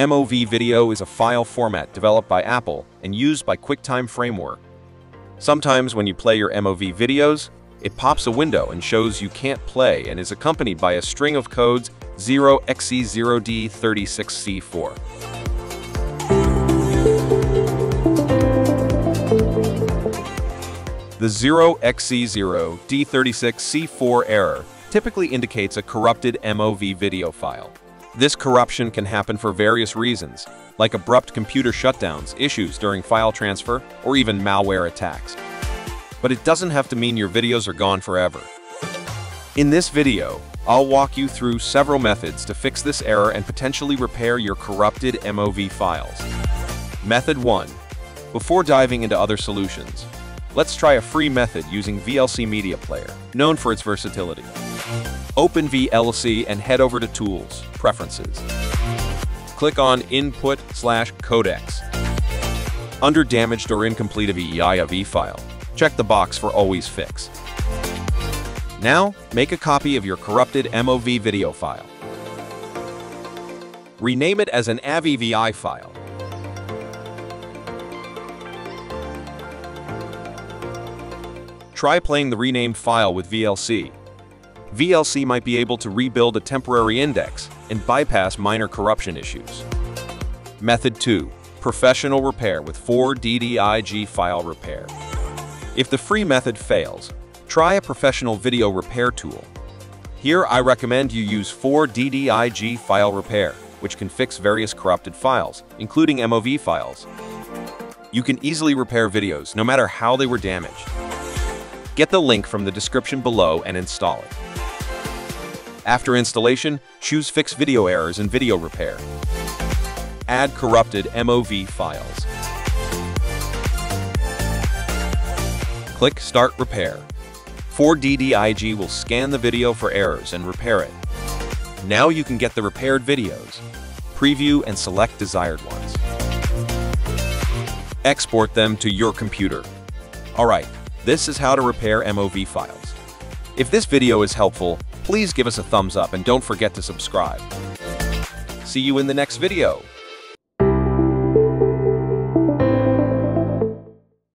MOV Video is a file format developed by Apple and used by QuickTime Framework. Sometimes when you play your MOV videos, it pops a window and shows you can't play and is accompanied by a string of codes 0xc00d36c4. The 0xc00d36c4 error typically indicates a corrupted MOV video file. This corruption can happen for various reasons, like abrupt computer shutdowns, issues during file transfer, or even malware attacks. But it doesn't have to mean your videos are gone forever. In this video, I'll walk you through several methods to fix this error and potentially repair your corrupted MOV files. Method 1. Before diving into other solutions, let's try a free method using VLC Media Player, known for its versatility. Open VLC and head over to Tools, Preferences. Click on Input slash Codecs. Under Damaged or Incomplete AVI file, check the box for Always Fix. Now, make a copy of your corrupted MOV video file. Rename it as an AVI file. Try playing the renamed file with VLC VLC might be able to rebuild a temporary index and bypass minor corruption issues. Method 2. Professional Repair with 4DDIG File Repair. If the free method fails, try a professional video repair tool. Here I recommend you use 4DDIG File Repair, which can fix various corrupted files, including MOV files. You can easily repair videos, no matter how they were damaged. Get the link from the description below and install it. After installation, choose Fix Video Errors and Video Repair. Add corrupted MOV files. Click Start Repair. 4DDIG will scan the video for errors and repair it. Now you can get the repaired videos, preview and select desired ones. Export them to your computer. Alright, this is how to repair MOV files. If this video is helpful, please give us a thumbs up and don't forget to subscribe. See you in the next video.